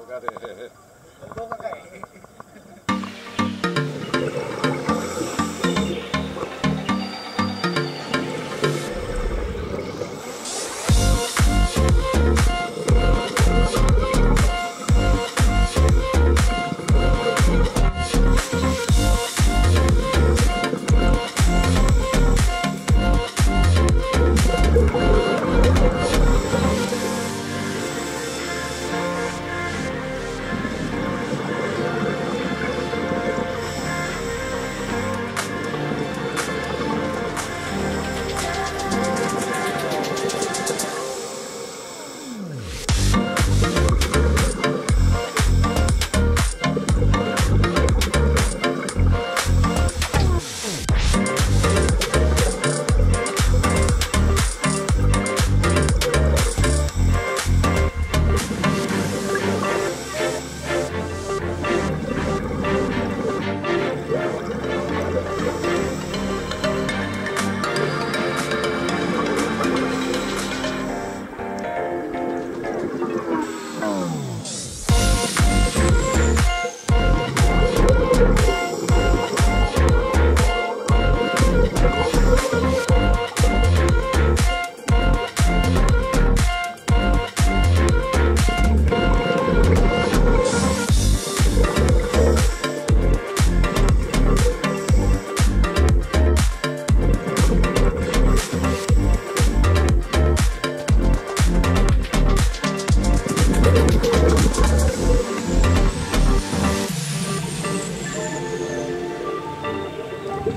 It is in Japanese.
動画で動画かい